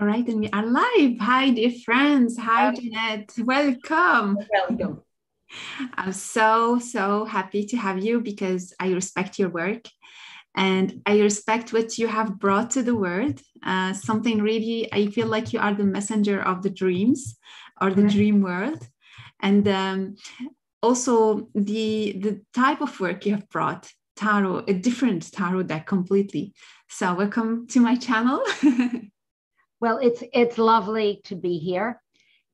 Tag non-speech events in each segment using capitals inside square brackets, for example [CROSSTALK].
All right, and we are live. Hi, dear friends. Hi, Um, Jeanette. Welcome. Welcome. I'm so, so happy to have you because I respect your work and I respect what you have brought to the world. Uh, something really, I feel like you are the messenger of the dreams or the Mhm. dream world. And um, also the, the type of work you have brought, tarot, a different tarot deck completely. So, welcome to my channel. [LAUGHS] Well, it's it's lovely to be here.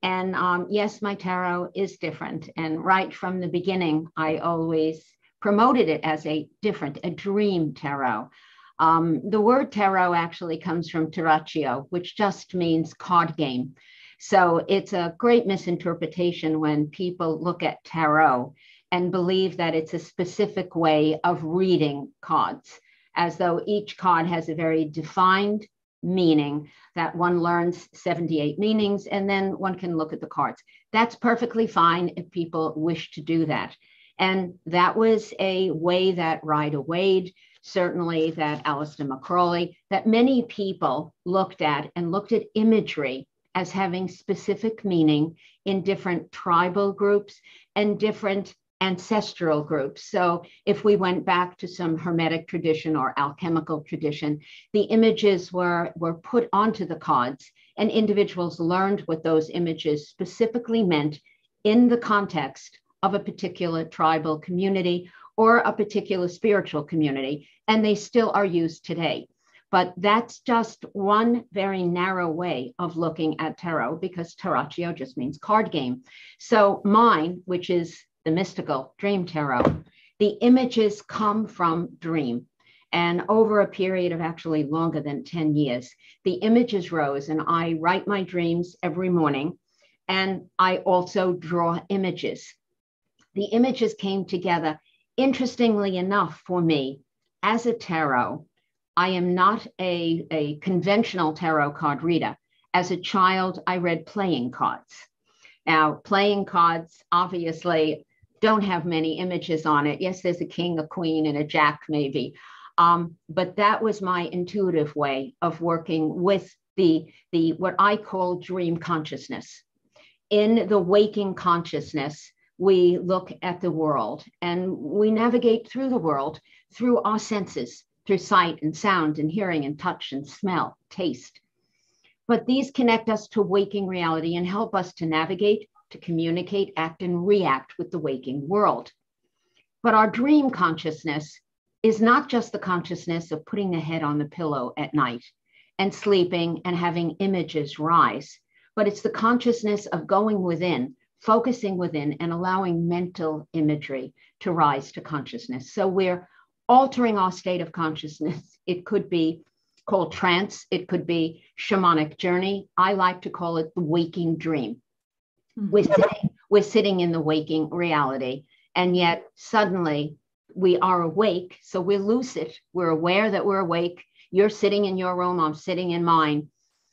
And um, yes, my tarot is different. And right from the beginning, I always promoted it as a different, a dream tarot. Um, the word tarot actually comes from tarocchio, which just means card game. So it's a great misinterpretation when people look at tarot and believe that it's a specific way of reading cards, as though each card has a very defined meaning that one learns 78 meanings and then one can look at the cards. That's perfectly fine if people wish to do that. And that was a way that Rider Waite, certainly that Aleister McCrawley, that many people looked at and looked at imagery as having specific meaning in different tribal groups and different ancestral groups. So if we went back to some hermetic tradition or alchemical tradition, the images were, were put onto the cards and individuals learned what those images specifically meant in the context of a particular tribal community or a particular spiritual community, and they still are used today. But that's just one very narrow way of looking at tarot because tarocchio just means card game. So mine, which is the mystical dream tarot, the images come from dream. And over a period of actually longer than 10 years, the images rose, and I write my dreams every morning. And I also draw images. The images came together, interestingly enough, for me as a tarot. I am not a, a conventional tarot card reader. As a child, I read playing cards. Now, playing cards obviously don't have many images on it. Yes, there's a king, a queen, and a jack, maybe. Um, but that was my intuitive way of working with the, the what I call dream consciousness. In the waking consciousness, we look at the world and we navigate through the world through our senses, through sight and sound and hearing and touch and smell, taste. But these connect us to waking reality and help us to navigate, to communicate, act, and react with the waking world. But our dream consciousness is not just the consciousness of putting the head on the pillow at night and sleeping and having images rise, but it's the consciousness of going within, focusing within, and allowing mental imagery to rise to consciousness. So we're altering our state of consciousness. [LAUGHS] It could be called trance, it could be shamanic journey. I like to call it the waking dream. Mhm. We're sitting, we're sitting in the waking reality, and yet suddenly we are awake. So we're lucid. We're aware that we're awake. You're sitting in your room, I'm sitting in mine.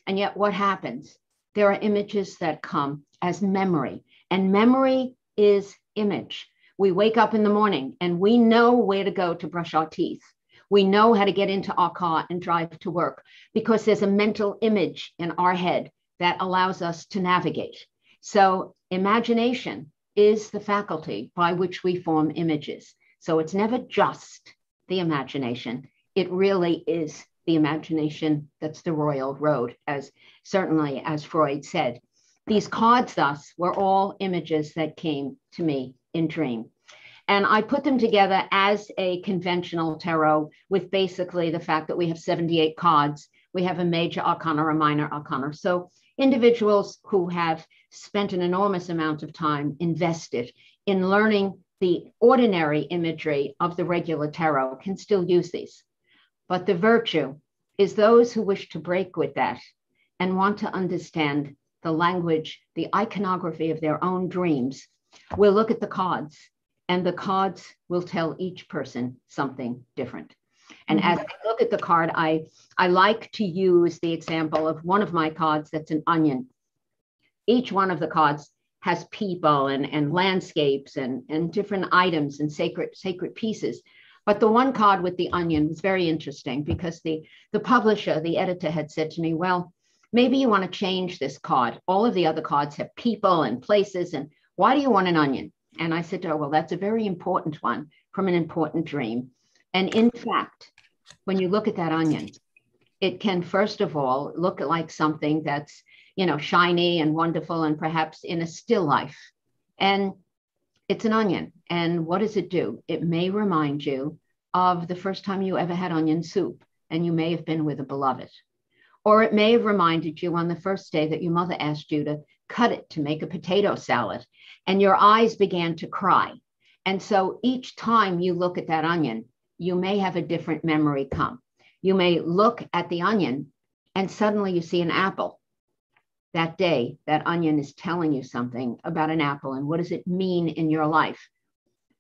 And yet, what happens? There are images that come as memory, and memory is image. We wake up in the morning and we know where to go to brush our teeth. We know how to get into our car and drive to work because there's a mental image in our head that allows us to navigate. So, imagination is the faculty by which we form images. So, it's never just the imagination, it really is the imagination that's the royal road, as certainly as Freud said. These cards, thus, were all images that came to me in dream. And I put them together as a conventional tarot with basically the fact that we have 78 cards. We have a major arcana, a minor arcana. So individuals who have spent an enormous amount of time invested in learning the ordinary imagery of the regular tarot can still use these. But the virtue is those who wish to break with that and want to understand the language, the iconography of their own dreams will look at the cards and the cards will tell each person something different. And as I look at the card, I, I like to use the example of one of my cards that's an onion. Each one of the cards has people and, and landscapes and, and different items and sacred sacred pieces. But the one card with the onion was very interesting because the, the publisher, the editor had said to me, well, maybe you want to change this card. All of the other cards have people and places. And why do you want an onion? And I said her, Well, that's a very important one from an important dream. And in fact, when you look at that onion, it can first of all look like something that's you know shiny and wonderful and perhaps in a still life. And it's an onion. And what does it do? It may remind you of the first time you ever had onion soup and you may have been with a beloved. Or it may have reminded you on the first day that your mother asked you to cut it to make a potato salad and your eyes began to cry. And so each time you look at that onion you may have a different memory come. You may look at the onion and suddenly you see an apple. That day, that onion is telling you something about an apple and what does it mean in your life?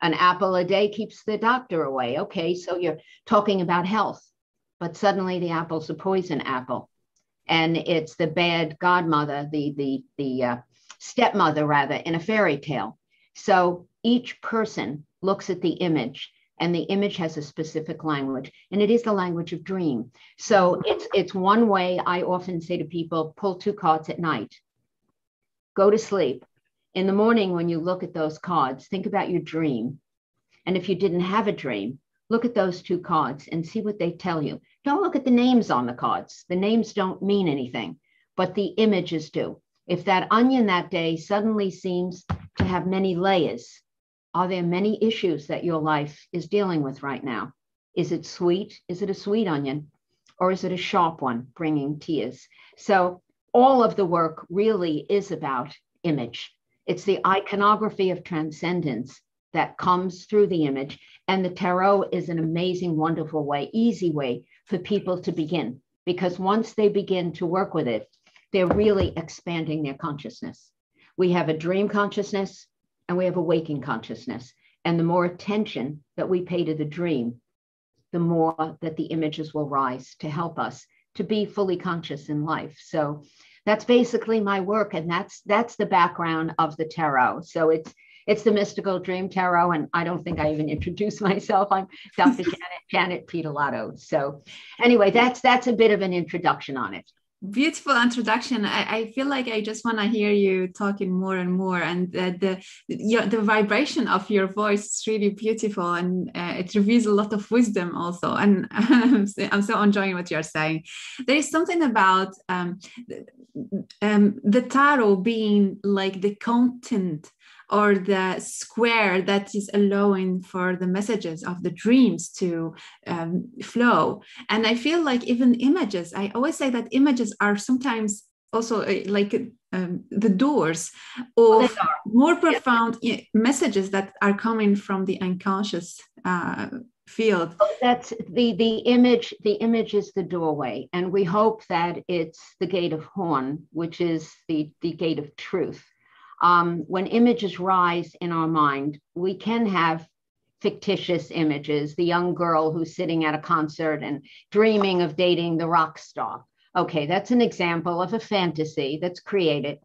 An apple a day keeps the doctor away. Okay, so you're talking about health, but suddenly the apple's a poison apple. And it's the bad godmother, the, the, the uh, stepmother, rather, in a fairy tale. So each person looks at the image and the image has a specific language and it is the language of dream. So it's it's one way i often say to people pull two cards at night. Go to sleep. In the morning when you look at those cards think about your dream. And if you didn't have a dream look at those two cards and see what they tell you. Don't look at the names on the cards. The names don't mean anything but the images do. If that onion that day suddenly seems to have many layers are there many issues that your life is dealing with right now? Is it sweet? Is it a sweet onion? Or is it a sharp one bringing tears? So, all of the work really is about image. It's the iconography of transcendence that comes through the image. And the tarot is an amazing, wonderful way, easy way for people to begin. Because once they begin to work with it, they're really expanding their consciousness. We have a dream consciousness, and we have a waking consciousness. And the more attention that we pay to the dream, the more that the images will rise to help us to be fully conscious in life. So that's basically my work, and that's that's the background of the tarot. So it's it's the mystical dream tarot, and I don't think I even introduced [LAUGHS] myself. I'm Dr. [LAUGHS] Janet Janet. So anyway, that's that's a bit of an introduction on it beautiful introduction. I, I, feel like i just want to hear you talking more and more and the your, the vibration of your voice is really beautiful and uh, it reveals a lot of wisdom also. And [LAUGHS] i'm so enjoying what you're saying. There is something about um, um, the tarot being like the content or the square that is allowing for the messages of the dreams to um, flow. And I feel like even images, I always say that images are sometimes also uh, like um, the doors of more profound yeah. messages that are coming from the unconscious uh, field that's the the image the image is the doorway and we hope that it's the gate of horn which is the the gate of truth um, when images rise in our mind, we can have fictitious images. The young girl who's sitting at a concert and dreaming of dating the rock star. Okay, that's an example of a fantasy that's created.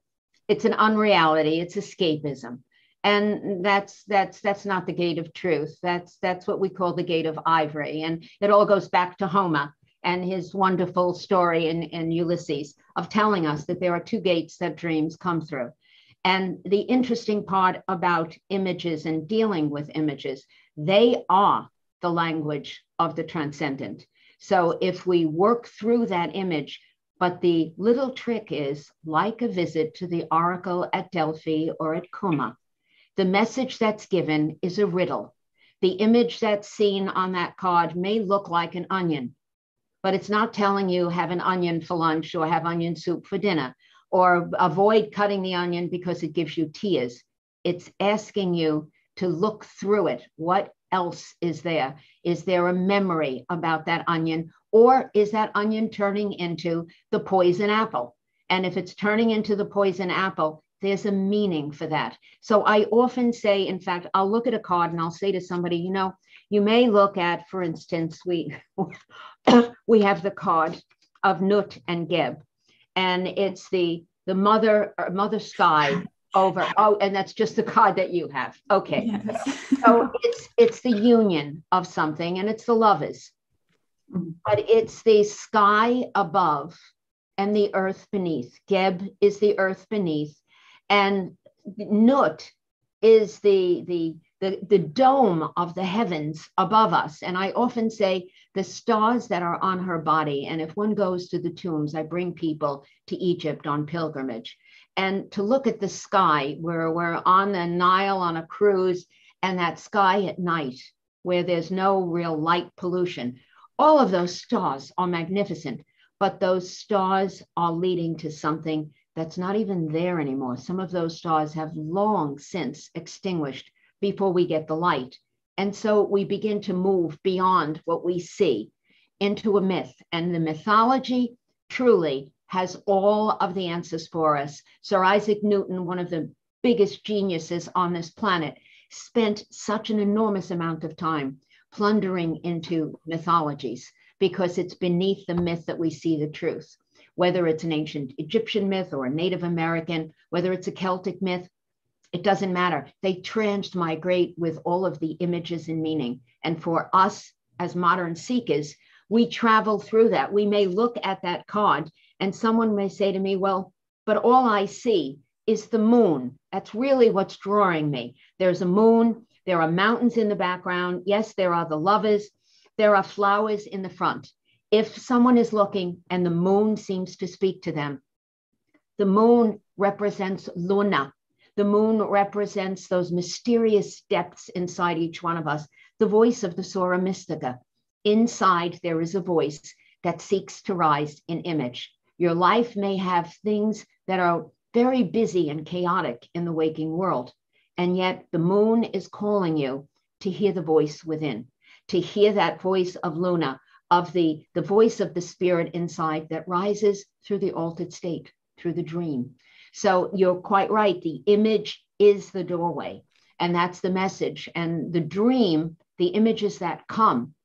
It's an unreality, it's escapism. And that's that's that's not the gate of truth. That's that's what we call the gate of ivory. And it all goes back to Homer and his wonderful story in, in Ulysses of telling us that there are two gates that dreams come through. And the interesting part about images and dealing with images, they are the language of the transcendent. So if we work through that image, but the little trick is like a visit to the oracle at Delphi or at Cuma, the message that's given is a riddle. The image that's seen on that card may look like an onion, but it's not telling you have an onion for lunch or have onion soup for dinner or avoid cutting the onion because it gives you tears. It's asking you to look through it. What else is there? Is there a memory about that onion? Or is that onion turning into the poison apple? And if it's turning into the poison apple, there's a meaning for that. So I often say, in fact, I'll look at a card and I'll say to somebody, you know, you may look at, for instance, we [COUGHS] we have the card of Nut and Geb and it's the the mother uh, mother sky over oh and that's just the card that you have okay yes. so it's it's the union of something and it's the lovers mm-hmm. but it's the sky above and the earth beneath. Geb is the earth beneath, and Nut is the the the, the dome of the heavens above us. And I often say the stars that are on her body. And if one goes to the tombs, I bring people to Egypt on pilgrimage and to look at the sky where we're on the Nile on a cruise and that sky at night where there's no real light pollution. All of those stars are magnificent, but those stars are leading to something that's not even there anymore. Some of those stars have long since extinguished before we get the light. And so we begin to move beyond what we see into a myth. And the mythology truly has all of the answers for us. Sir Isaac Newton, one of the biggest geniuses on this planet, spent such an enormous amount of time plundering into mythologies because it's beneath the myth that we see the truth. Whether it's an ancient Egyptian myth or a Native American, whether it's a Celtic myth, it doesn't matter. They transmigrate with all of the images and meaning. And for us as modern seekers, we travel through that. We may look at that card and someone may say to me, Well, but all I see is the moon. That's really what's drawing me. There's a moon, there are mountains in the background. Yes, there are the lovers, there are flowers in the front. If someone is looking and the moon seems to speak to them, the moon represents Luna, the moon represents those mysterious depths inside each one of us, the voice of the Soror Mystica. Inside, there is a voice that seeks to rise in image. Your life may have things that are very busy and chaotic in the waking world. And yet, the moon is calling you to hear the voice within, to hear that voice of Luna, of the, the voice of the spirit inside that rises through the altered state, through the dream. So you're quite right. The image is the doorway, and that's the message. And the dream, the images that come,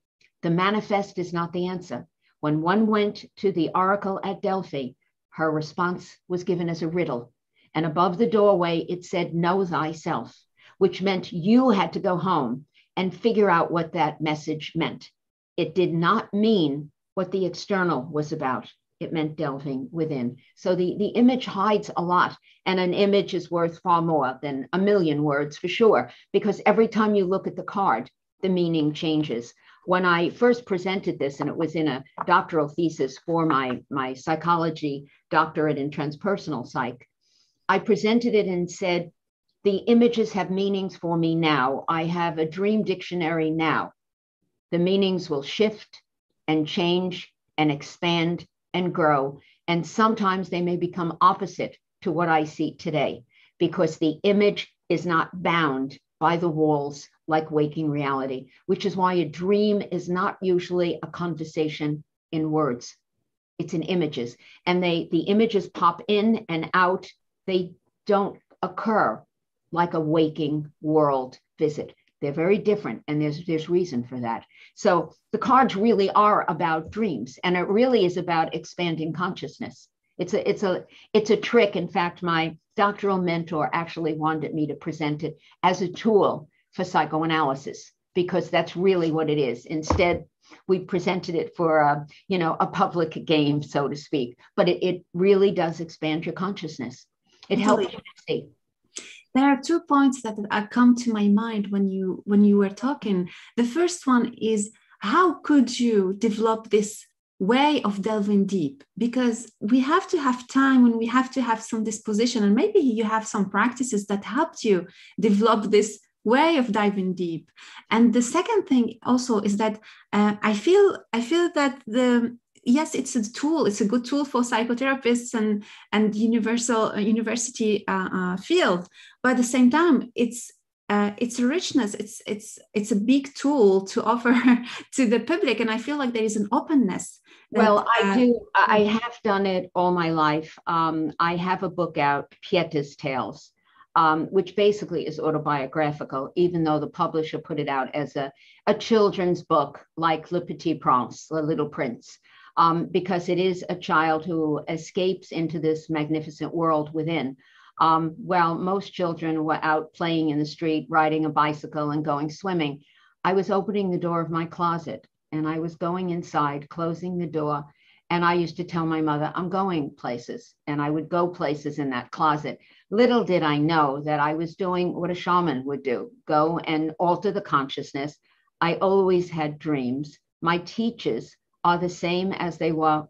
the manifest is not the answer. When one went to the oracle at Delphi, her response was given as a riddle. And above the doorway, it said, Know thyself, which meant you had to go home and figure out what that message meant. It did not mean what the external was about it meant delving within. So the, the image hides a lot, and an image is worth far more than a million words for sure, because every time you look at the card, the meaning changes. When I first presented this, and it was in a doctoral thesis for my, my psychology doctorate in transpersonal psych, I presented it and said, The images have meanings for me now. I have a dream dictionary now. The meanings will shift and change and expand and grow. And sometimes they may become opposite to what I see today because the image is not bound by the walls like waking reality, which is why a dream is not usually a conversation in words. It's in images. And they the images pop in and out. They don't occur like a waking world visit. They're very different, and there's there's reason for that. So the cards really are about dreams, and it really is about expanding consciousness. It's a it's a it's a trick. In fact, my doctoral mentor actually wanted me to present it as a tool for psychoanalysis because that's really what it is. Instead, we presented it for a you know a public game, so to speak. But it, it really does expand your consciousness. It helps you see there are two points that have come to my mind when you when you were talking. The first one is how could you develop this way of delving deep? Because we have to have time and we have to have some disposition and maybe you have some practices that helped you develop this way of diving deep. And the second thing also is that uh, i feel i feel that the yes, it's a tool. It's a good tool for psychotherapists and and universal uh, university uh, uh, field. But at the same time, it's uh, it's a richness. It's it's it's a big tool to offer [LAUGHS] to the public, and I feel like there is an openness. That, well, I uh, do. I have done it all my life. Um, I have a book out, Pieta's Tales. Um, which basically is autobiographical, even though the publisher put it out as a, a children's book like Le Petit Prince, The Little Prince um, because it is a child who escapes into this magnificent world within. Um, while most children were out playing in the street, riding a bicycle, and going swimming, I was opening the door of my closet and I was going inside, closing the door, And I used to tell my mother, I'm going places. And I would go places in that closet. Little did I know that I was doing what a shaman would do go and alter the consciousness. I always had dreams. My teachers are the same as they were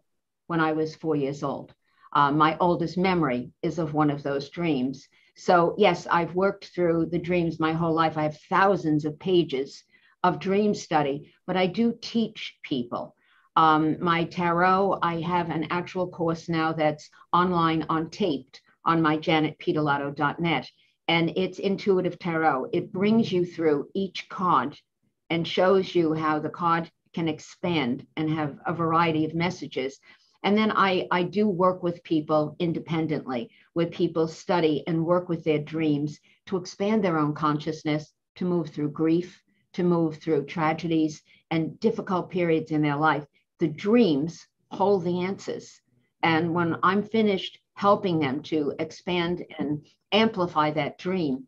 when I was four years old. Uh, my oldest memory is of one of those dreams. So, yes, I've worked through the dreams my whole life. I have thousands of pages of dream study, but I do teach people. Um, my tarot, I have an actual course now that's online on taped on my janetpiedilato.net. And it's intuitive tarot. It brings you through each card and shows you how the card can expand and have a variety of messages. And then I, I do work with people independently, where people study and work with their dreams to expand their own consciousness, to move through grief, to move through tragedies and difficult periods in their life. The dreams hold the answers. And when I'm finished helping them to expand and amplify that dream,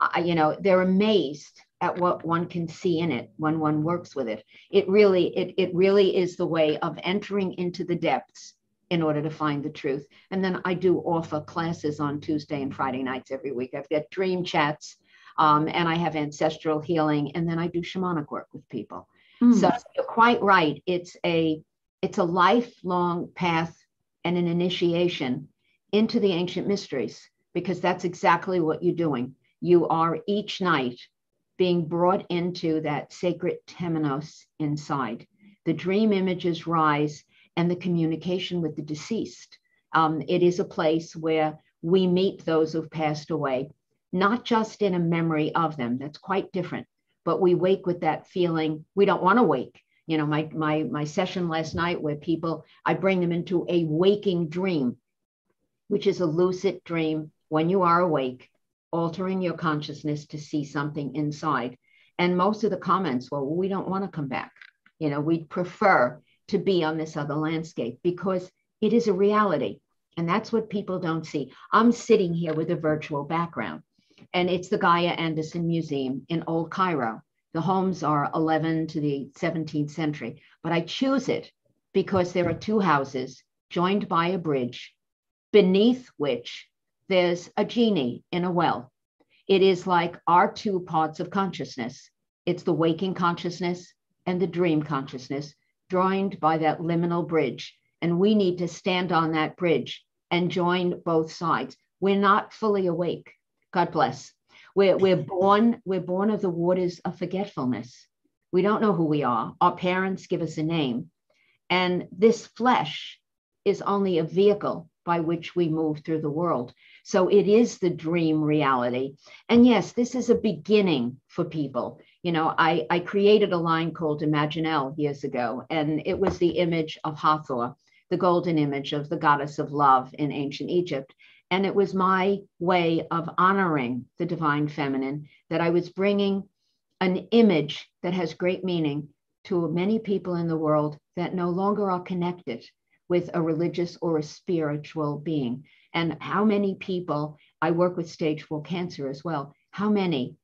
I, you know, they're amazed at what one can see in it when one works with it. It really, it, it really is the way of entering into the depths in order to find the truth. And then I do offer classes on Tuesday and Friday nights every week. I've got dream chats um, and I have ancestral healing, and then I do shamanic work with people. Mm. So you're quite right. It's a it's a lifelong path and an initiation into the ancient mysteries because that's exactly what you're doing. You are each night being brought into that sacred temenos inside. The dream images rise and the communication with the deceased. Um, it is a place where we meet those who've passed away, not just in a memory of them, that's quite different, but we wake with that feeling we don't want to wake. You know, my, my, my session last night where people, I bring them into a waking dream, which is a lucid dream when you are awake altering your consciousness to see something inside. And most of the comments, well, we don't want to come back. You know, we'd prefer to be on this other landscape because it is a reality. And that's what people don't see. I'm sitting here with a virtual background, and it's the Gayer-Anderson Museum in Old Cairo. The homes are 11 to the 17th century, but I choose it because there are two houses joined by a bridge beneath which there's a genie in a well. It is like our two parts of consciousness it's the waking consciousness and the dream consciousness, joined by that liminal bridge. And we need to stand on that bridge and join both sides. We're not fully awake. God bless. We're, we're [LAUGHS] born, we're born of the waters of forgetfulness. We don't know who we are. Our parents give us a name. And this flesh is only a vehicle by which we move through the world. So it is the dream reality. And yes, this is a beginning for people. You know, I, I created a line called Imaginelle years ago, and it was the image of Hathor, the golden image of the goddess of love in ancient Egypt. And it was my way of honoring the divine feminine that I was bringing an image that has great meaning to many people in the world that no longer are connected with a religious or a spiritual being and how many people i work with stage four cancer as well how many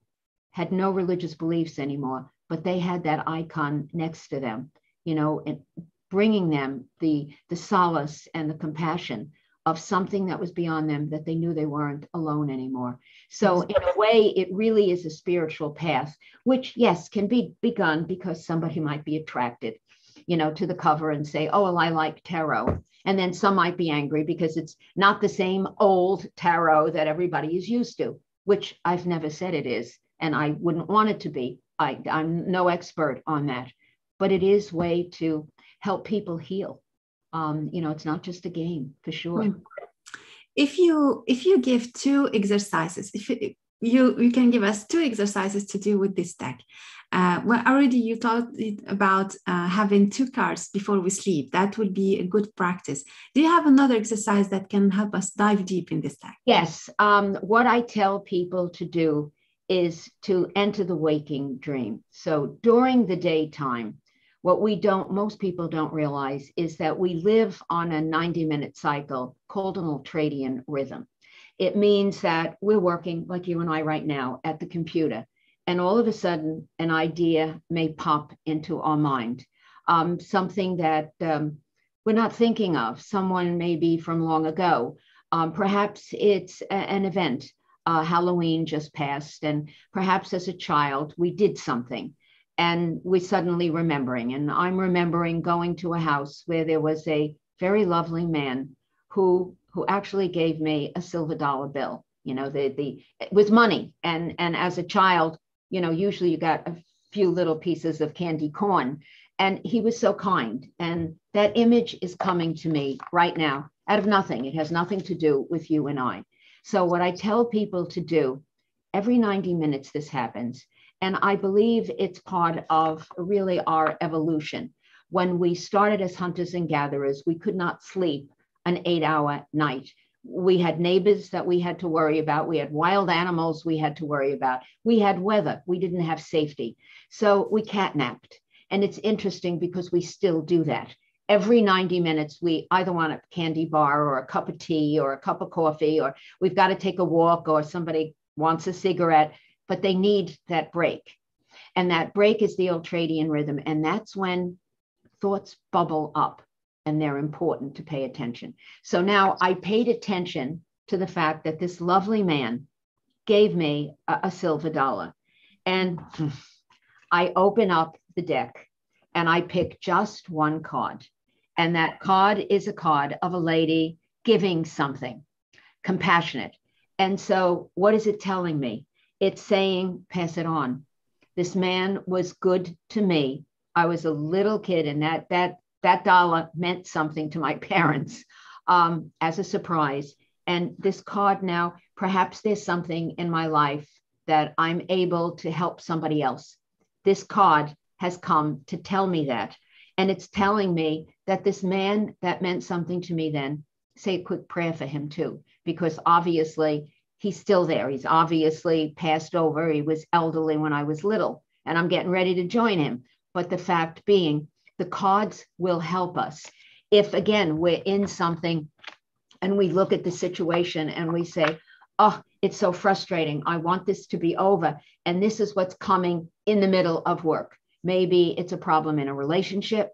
had no religious beliefs anymore but they had that icon next to them you know and bringing them the the solace and the compassion of something that was beyond them that they knew they weren't alone anymore. So in a way it really is a spiritual path which yes can be begun because somebody might be attracted you know to the cover and say oh well i like tarot and then some might be angry because it's not the same old tarot that everybody is used to, which I've never said it is. And I wouldn't want it to be. I, I'm no expert on that, but it is way to help people heal. Um, you know, it's not just a game for sure. Hmm. If you if you give two exercises, if you, you you can give us two exercises to do with this deck uh, well, already you talked about uh, having two cards before we sleep. That would be a good practice. Do you have another exercise that can help us dive deep in this deck? Yes. Um, what I tell people to do is to enter the waking dream. So during the daytime, what we don't, most people don't realize is that we live on a 90 minute cycle called an ultradian rhythm. It means that we're working like you and I right now at the computer and all of a sudden an idea may pop into our mind um, something that um, we're not thinking of, someone maybe from long ago. Um, perhaps it's a, an event. Uh, Halloween just passed, and perhaps as a child we did something, and we're suddenly remembering. And I'm remembering going to a house where there was a very lovely man who who actually gave me a silver dollar bill. You know, the the with money, and and as a child, you know, usually you got a few little pieces of candy corn, and he was so kind. And that image is coming to me right now out of nothing. It has nothing to do with you and I. So, what I tell people to do every 90 minutes, this happens. And I believe it's part of really our evolution. When we started as hunters and gatherers, we could not sleep an eight hour night. We had neighbors that we had to worry about. We had wild animals we had to worry about. We had weather. We didn't have safety. So we catnapped. And it's interesting because we still do that. Every 90 minutes, we either want a candy bar or a cup of tea or a cup of coffee, or we've got to take a walk, or somebody wants a cigarette, but they need that break. And that break is the ultradian rhythm. And that's when thoughts bubble up and they're important to pay attention. So now I paid attention to the fact that this lovely man gave me a, a silver dollar. And I open up the deck and I pick just one card. And that card is a card of a lady giving something compassionate. And so, what is it telling me? It's saying, pass it on. This man was good to me. I was a little kid, and that that that dollar meant something to my [LAUGHS] parents um, as a surprise. And this card now, perhaps there's something in my life that I'm able to help somebody else. This card has come to tell me that. And it's telling me that this man that meant something to me then, say a quick prayer for him too, because obviously he's still there. He's obviously passed over. He was elderly when I was little, and I'm getting ready to join him. But the fact being, the cards will help us. If again, we're in something and we look at the situation and we say, oh, it's so frustrating. I want this to be over. And this is what's coming in the middle of work. Maybe it's a problem in a relationship.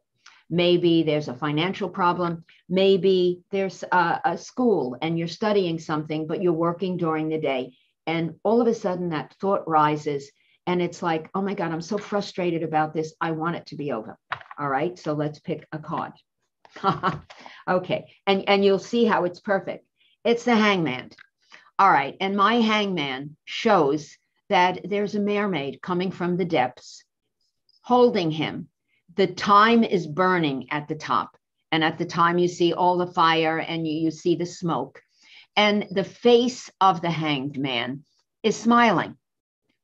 Maybe there's a financial problem. Maybe there's a, a, school and you're studying something, but you're working during the day. And all of a sudden, that thought rises. And it's like, oh my God, I'm so frustrated about this. I want it to be over. All right. So let's pick a card. [LAUGHS] okay. And, and you'll see how it's perfect. It's the hangman. All right. And my hangman shows that there's a mermaid coming from the depths holding him. The time is burning at the top. And at the time, you see all the fire and you, you see the smoke. And the face of the hanged man is smiling.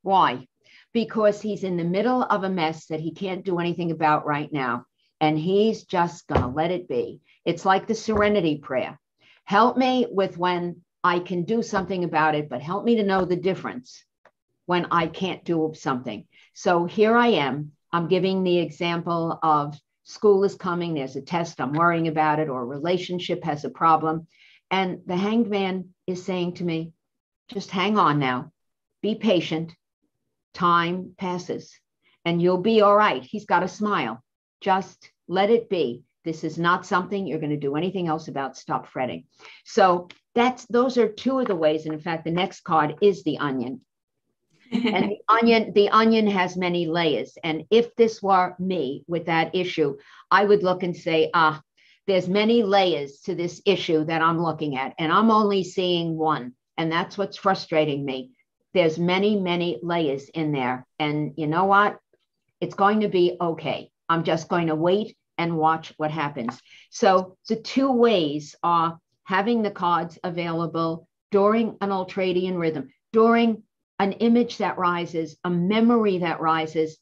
Why? Because he's in the middle of a mess that he can't do anything about right now. And he's just going to let it be. It's like the serenity prayer. Help me with when I can do something about it, but help me to know the difference when I can't do something. So here I am I'm giving the example of school is coming, there's a test, I'm worrying about it, or relationship has a problem. And the hanged man is saying to me, just hang on now, be patient. Time passes and you'll be all right. He's got a smile. Just let it be. This is not something you're going to do anything else about. Stop fretting. So that's those are two of the ways. And in fact, the next card is the onion and the [LAUGHS] onion the onion has many layers and if this were me with that issue i would look and say ah there's many layers to this issue that i'm looking at and i'm only seeing one and that's what's frustrating me there's many many layers in there. And you know what? It's going to be okay. I'm just going to wait and watch what happens. So the two ways are having the cards available during an ultradian rhythm during an image that rises, a memory that rises,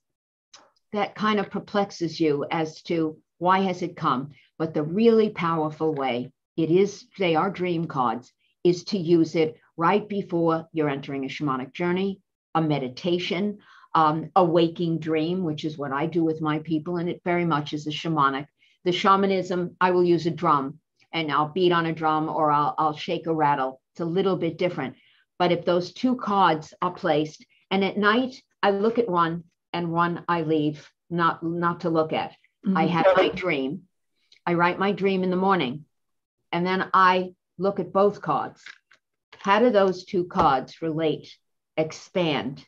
that kind of perplexes you as to why has it come. But the really powerful way it is, they are dream cards, is to use it right before you're entering a shamanic journey, a meditation, um, a waking dream, which is what I do with my people, and it very much is a shamanic. The shamanism, I will use a drum and I'll beat on a drum or I'll, I'll shake a rattle. It's a little bit different. But if those two cards are placed, and at night I look at one and one I leave not not to look at. Mm-hmm. I had my dream. I write my dream in the morning, and then I look at both cards. How do those two cards relate, expand,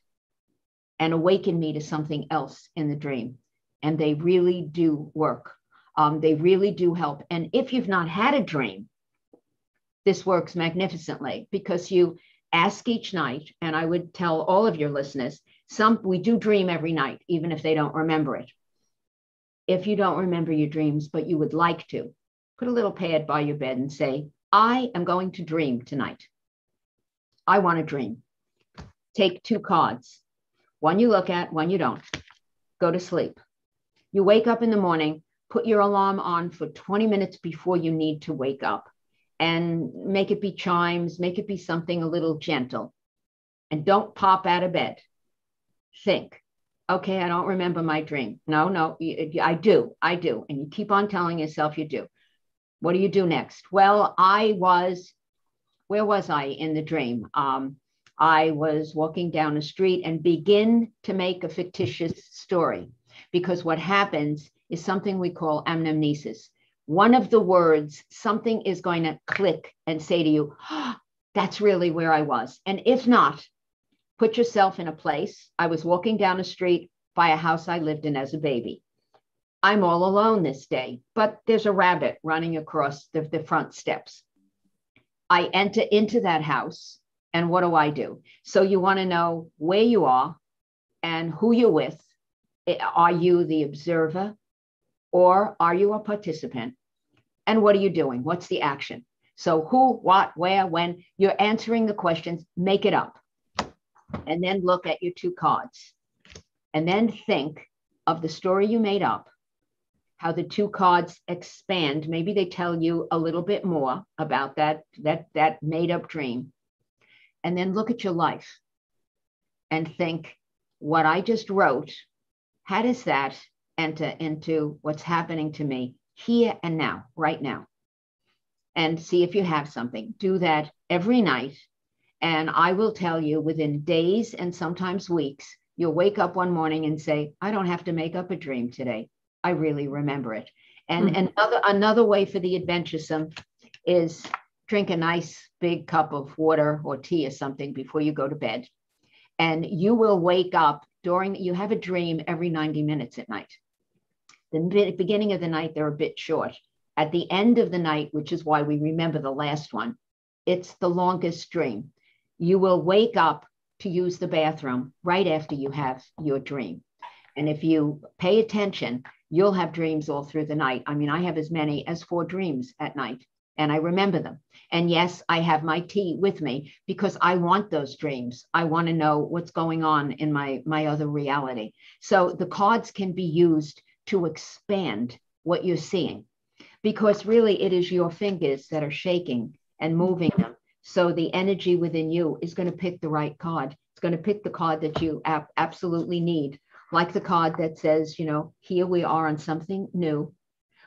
and awaken me to something else in the dream? And they really do work. Um, they really do help. And if you've not had a dream, this works magnificently because you ask each night, and I would tell all of your listeners, some we do dream every night, even if they don't remember it. If you don't remember your dreams, but you would like to, put a little pad by your bed and say, I am going to dream tonight. I want to dream. Take two cards. One you look at, one you don't. Go to sleep. You wake up in the morning, put your alarm on for 20 minutes before you need to wake up and make it be chimes, make it be something a little gentle. And don't pop out of bed. Think, okay, I don't remember my dream. No, no, I do, I do. And you keep on telling yourself you do. What do you do next? Well, I was, where was I in the dream? Um, I was walking down a street and begin to make a fictitious story because what happens is something we call anamnesis one of the words, something is going to click and say to you, oh, [GASPS] that's really where I was. And if not, put yourself in a place. I was walking down a street by a house I lived in as a baby. I'm all alone this day, but there's a rabbit running across the, the front steps. I enter into that house, and what do I do? So you want to know where you are and who you're with. Are you the observer or are you a participant? and what are you doing? What's the action? So, who, what, where, when, you're answering the questions, make it up. And then look at your two cards. And then think of the story you made up, how the two cards expand. Maybe they tell you a little bit more about that, that, that made up dream. And then look at your life and think what I just wrote, how does that enter into what's happening to me here and now, right now, and see if you have something. Do that every night. And I will tell you within days and sometimes weeks, you'll wake up one morning and say, I don't have to make up a dream today. I really remember it. And mm-hmm. another another way for the adventuresome is drink a nice big cup of water or tea or something before you go to bed. And you will wake up during you have a dream every 90 minutes at night. The beginning of the night, they're a bit short. At the end of the night, which is why we remember the last one, it's the longest dream. You will wake up to use the bathroom right after you have your dream. And if you pay attention, you'll have dreams all through the night. I mean, I have as many as four dreams at night, and I remember them. And yes, I have my tea with me because I want those dreams. I want to know what's going on in my my other reality. So the cards can be used to expand what you're seeing because really it is your fingers that are shaking and moving them. So the energy within you is going to pick the right card. It's going to pick the card that you ap- absolutely need, like the card that says, you know, here we are on something new.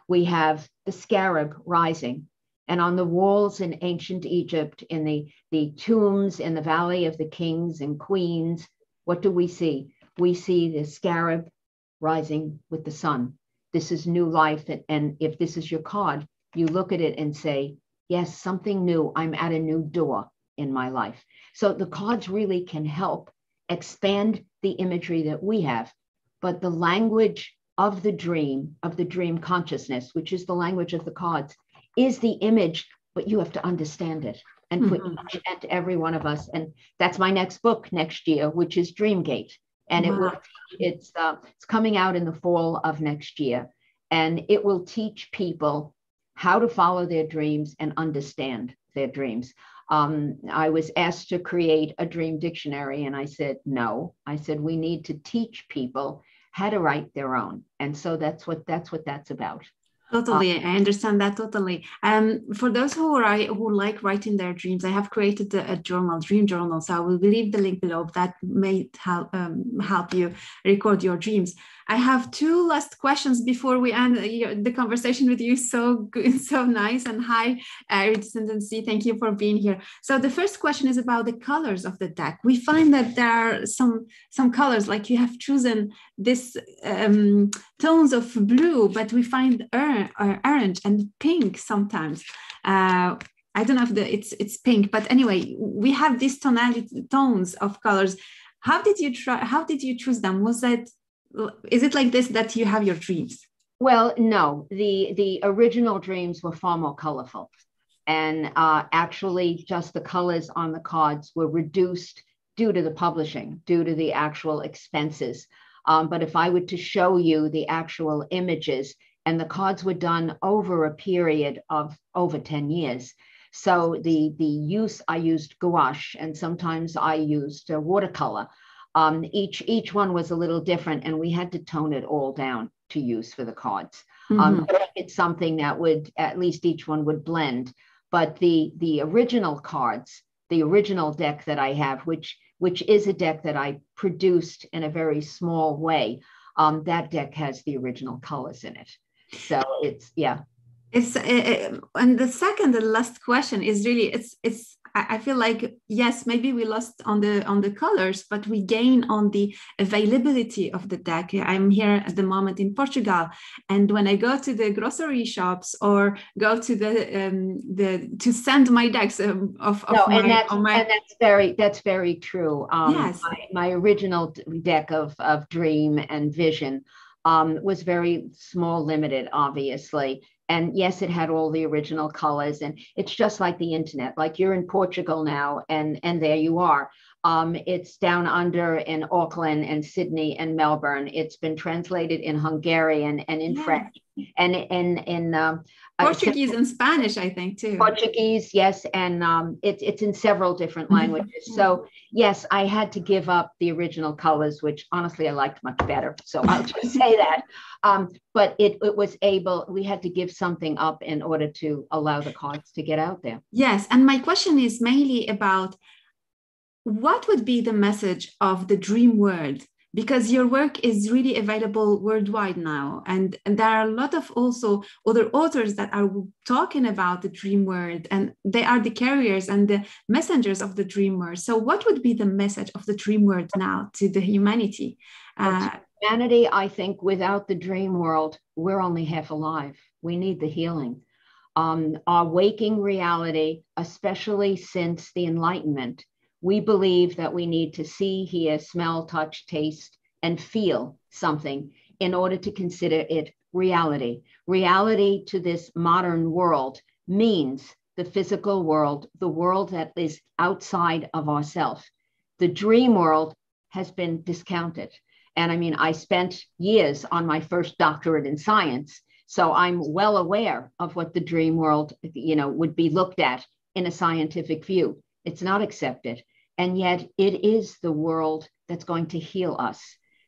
We have the scarab rising. And on the walls in ancient Egypt, in the, the tombs in the Valley of the Kings and Queens, what do we see? We see the scarab rising with the sun. This is new life. And, and if this is your card, you look at it and say, yes, something new. I'm at a new door in my life. So the cards really can help expand the imagery that we have. But the language of the dream, of the dream consciousness, which is the language of the cards, is the image, but you have to understand it and mm-hmm. each and every one of us. And that's my next book next year, which is Dreamgate and wow. it will it's uh, it's coming out in the fall of next year and it will teach people how to follow their dreams and understand their dreams um, i was asked to create a dream dictionary and i said no i said we need to teach people how to write their own and so that's what that's what that's about Totally, uh, I understand that totally. Um, for those who are who like writing their dreams, I have created a, a journal, dream journal. So I will leave the link below. That may help um, help you record your dreams. I have two last questions before we end the conversation with you. So good, [LAUGHS] so nice, and hi, Iridescendency. Thank you for being here. So the first question is about the colors of the deck. We find that there are some some colors, like you have chosen this um, tones of blue, but we find uh, orange and pink sometimes. Uh, I don't know if the, it's it's pink, but anyway, we have these tonality tones of colors. How did you try? How did you choose them? Was that is it like this that you have your dreams? Well, no. the The original dreams were far more colorful, and uh, actually, just the colors on the cards were reduced due to the publishing, due to the actual expenses. Um, but if I were to show you the actual images, and the cards were done over a period of over 10 years. So the, the use, I used gouache and sometimes I used uh, watercolor. Um, each, each one was a little different and we had to tone it all down to use for the cards. Um, mm-hmm. Um, it's something that would, at least each one would blend. But the, the original cards, the original deck that I have, which which is a deck that I produced in a very small way. Um, that deck has the original colors in it. So it's yeah. It's uh, and the second and last question is really it's it's I feel like yes, maybe we lost on the on the colors, but we gain on the availability of the deck. I'm here at the moment in Portugal, and when I go to the grocery shops or go to the um, the to send my decks um, of, of no, my, and that's, my... and that's very that's very true. Um, yes, my, my original deck of of Dream and Vision um, was very small, limited, obviously and yes it had all the original colors and it's just like the internet like you're in portugal now and and there you are. Um, it's down under in auckland and sydney and melbourne. It's been translated in hungarian and in yeah. french and in in um, Portuguese and Spanish, I think too. Portuguese, yes, and um, it's it's in several different mm-hmm. languages. so yes, I had to give up the original colors, which honestly I liked much better. So I'll just [LAUGHS] say that. Um, but it it was able. We had to give something up in order to allow the cards to get out there. Yes, and my question is mainly about what would be the message of the dream world because your work is really available worldwide now. And, and there are a lot of also other authors that are talking about the dream world and they are the carriers and the messengers of the dream world. So what would be the message of the dream world now to the humanity? Uh, humanity i think without the dream world we're only half alive. We need the healing. Um, our waking reality especially since the enlightenment we believe that we need to see, hear, smell, touch, taste, and feel something in order to consider it reality. Reality to this modern world means the physical world, the world that is outside of ourself. The dream world has been discounted. And I mean, I spent years on my first doctorate in science. So I'm well aware of what the dream world, you know, would be looked at in a scientific view. It's not accepted. And yet it is the world that's going to heal us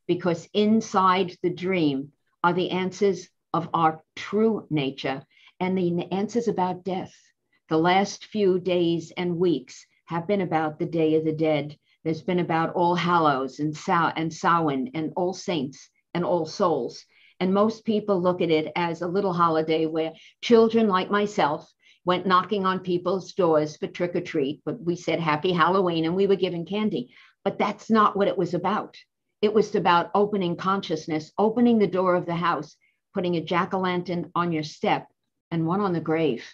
because inside the dream are the answers of our true nature and the answers about death. The last few days and weeks have been about the Day of the Dead. There's been about All Hallows and, Sa- and Samhain and All Saints and All Souls. And most people look at it as a little holiday where children like myself went knocking on people's doors for trick or treat, but we said happy Halloween and we were given candy. But that's not what it was about. It was about opening consciousness, opening the door of the house, putting a jack o' lantern on your step and one on the grave,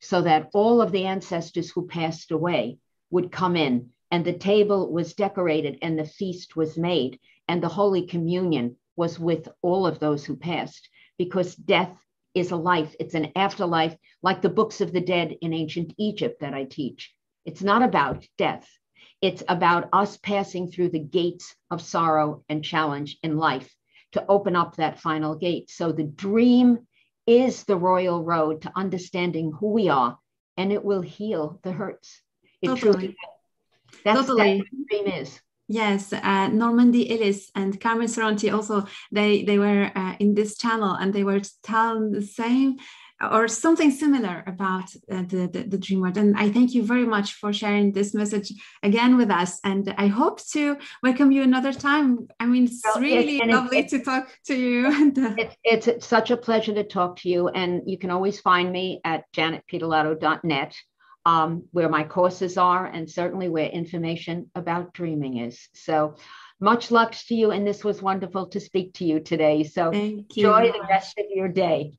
so that all of the ancestors who passed away would come in and the table was decorated and the feast was made and the Holy Communion was with all of those who passed because death is a life, it's an afterlife, like the books of the dead in ancient Egypt that I teach. It's not about death, it's about us passing through the gates of sorrow and challenge in life to open up that final gate. So the dream is the royal road to understanding who we are, and it will heal the hurts. It totally. truly that's totally. what the dream is. Yes, uh, Normandy Ellis and Carmen Sorrenti also they they were uh, in this channel and they were telling the same or something similar about uh, the, the, the dream world. And I thank you very much for sharing this message again with us. And I hope to welcome you another time. I mean, it's well, really lovely to talk to you. Uh, it's, it's, such a pleasure to talk to you. And you can always find me at janetpiedilato.net um, where my courses are and certainly where information about dreaming is. So much luck to you. And this was wonderful to speak to you today. So enjoy the rest of your day.